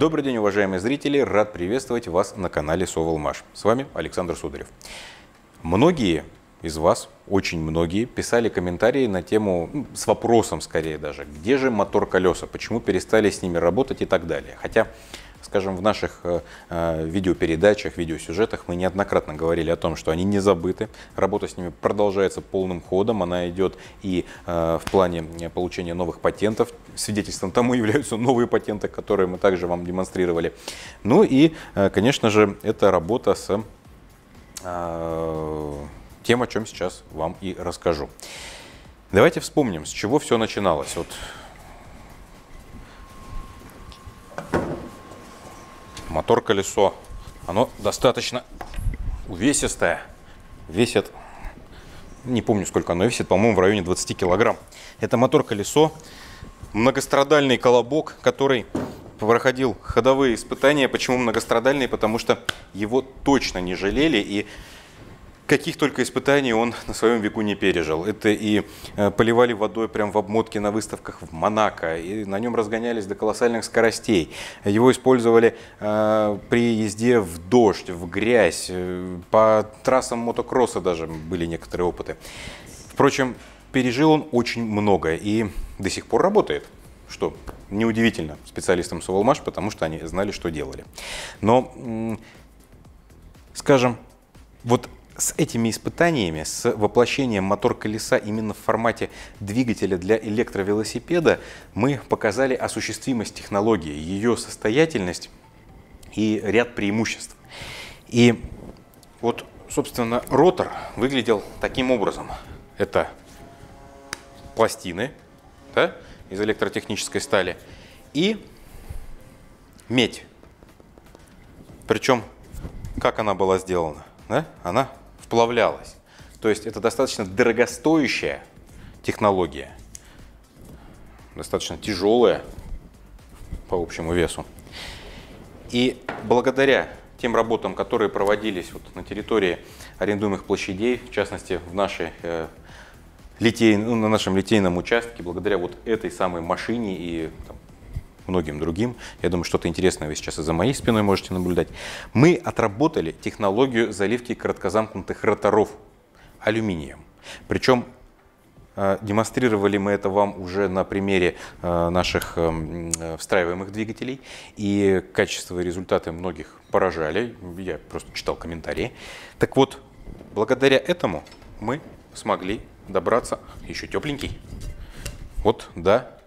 Добрый день, уважаемые зрители! Рад приветствовать вас на канале Соволмаш. С вами Александр Сударев. Многие из вас, очень многие, писали комментарии на тему, ну, с вопросом скорее даже, где же мотор колеса, почему перестали с ними работать и так далее. Хотя скажем, в наших э, э, видеопередачах, видеосюжетах мы неоднократно говорили о том, что они не забыты. Работа с ними продолжается полным ходом. Она идет и э, в плане получения новых патентов. Свидетельством тому являются новые патенты, которые мы также вам демонстрировали. Ну и, конечно же, это работа с тем, о чем сейчас вам и расскажу. Давайте вспомним, с чего все начиналось. Вот мотор-колесо, оно достаточно увесистое, весит, не помню сколько оно весит, по-моему в районе 20 килограмм. Это мотор-колесо, многострадальный колобок, который проходил ходовые испытания. Почему многострадальный? Потому что его точно не жалели и каких только испытаний он на своем веку не пережил. Это и э, поливали водой прямо в обмотке на выставках в Монако, и на нем разгонялись до колоссальных скоростей. Его использовали э, при езде в дождь, в грязь, э, по трассам мотокросса даже были некоторые опыты. Впрочем, пережил он очень много и до сих пор работает что неудивительно специалистам Соволмаш, потому что они знали, что делали. Но, скажем, вот с этими испытаниями, с воплощением мотор-колеса именно в формате двигателя для электровелосипеда, мы показали осуществимость технологии, ее состоятельность и ряд преимуществ. И вот, собственно, ротор выглядел таким образом. Это пластины да, из электротехнической стали и медь. Причем, как она была сделана? Да? Она сплавлялась. То есть это достаточно дорогостоящая технология, достаточно тяжелая по общему весу. И благодаря тем работам, которые проводились вот на территории арендуемых площадей, в частности в нашей, э, литей, ну, на нашем литейном участке, благодаря вот этой самой машине и там, многим другим. Я думаю, что-то интересное вы сейчас и за моей спиной можете наблюдать. Мы отработали технологию заливки короткозамкнутых роторов алюминием. Причем э, демонстрировали мы это вам уже на примере э, наших э, встраиваемых двигателей. И качество и результаты многих поражали. Я просто читал комментарии. Так вот, благодаря этому мы смогли добраться еще тепленький. Вот до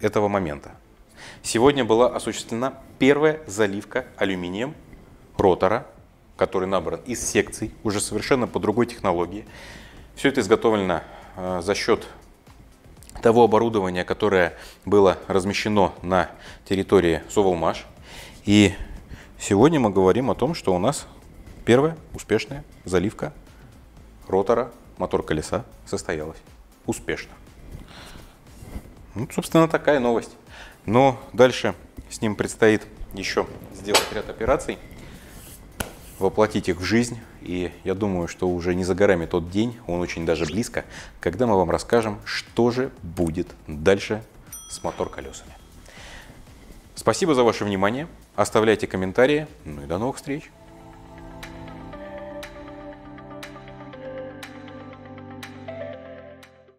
этого момента. Сегодня была осуществлена первая заливка алюминием ротора, который набран из секций, уже совершенно по другой технологии. Все это изготовлено э, за счет того оборудования, которое было размещено на территории Соволмаш. И сегодня мы говорим о том, что у нас первая успешная заливка ротора мотор колеса состоялась успешно. Ну, собственно, такая новость. Но дальше с ним предстоит еще сделать ряд операций, воплотить их в жизнь. И я думаю, что уже не за горами тот день, он очень даже близко, когда мы вам расскажем, что же будет дальше с мотор-колесами. Спасибо за ваше внимание. Оставляйте комментарии. Ну и до новых встреч.